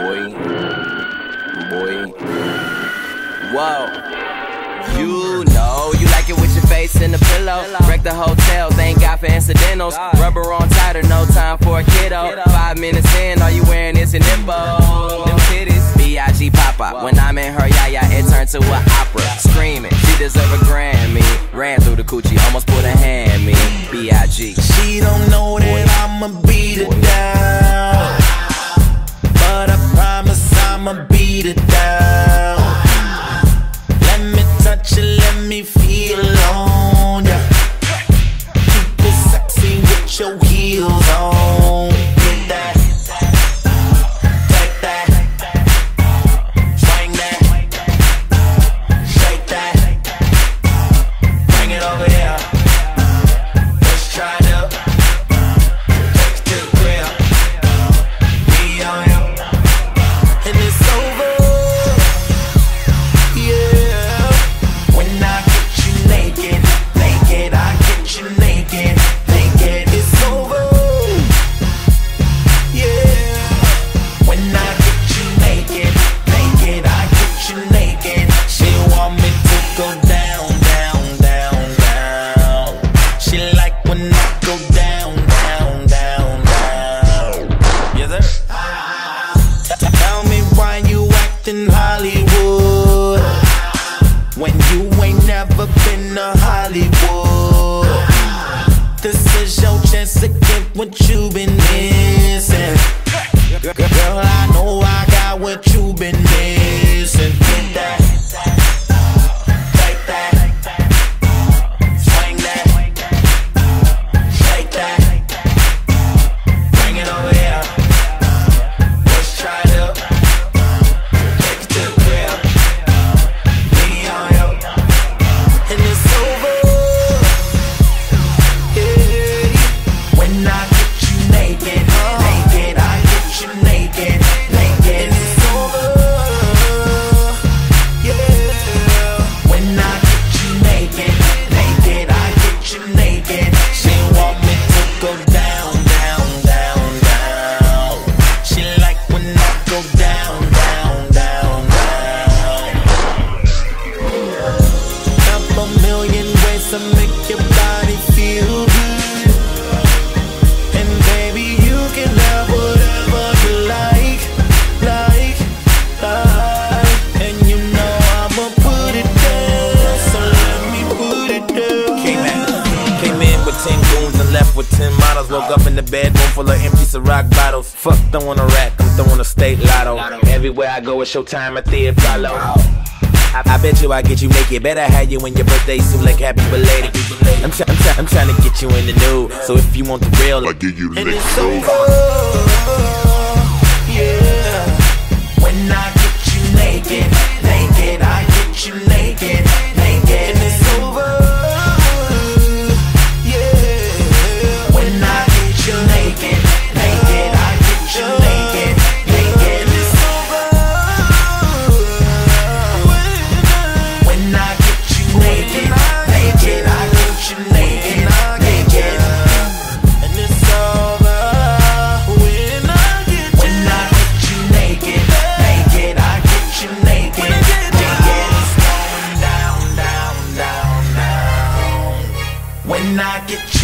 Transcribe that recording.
boy. Boy. Whoa. You know, you like it with your face in the pillow. Wreck the hotel, thank God for incidentals. Rubber on tighter, no time for a kiddo. Five minutes in, all you wearing is an nipple. Them titties, B.I.G. Papa. When I'm in her yaya, it turned to an opera. Screaming, she deserve a Grammy. Ran through the coochie, almost put a hand me. B.I.G. She don't know that I'ma beat it down. I'ma beat it down. Let me touch it, let me feel on ya. Keep it sexy with your heels on. Yes, sir. T- Tell me why you acting Hollywood when you ain't never been to Hollywood. This is your chance to get what you've been missing. Girl, I make your body feel good. And baby, you can. And you know I'ma put it down, so let me put it down. Came in, came in with 10 goons and left with 10 models. Woke up in the bedroom full of empty Ciroc bottles. Fuck throwing a rack, I'm throwing a state lotto. Everywhere I go, it's showtime at the Apollo. I, I bet you I get you naked. Better have you in your birthday suit like happy belated. I'm, try, I'm, try, I'm trying to get you in the nude. So if you want the real, I give you And lick When I get you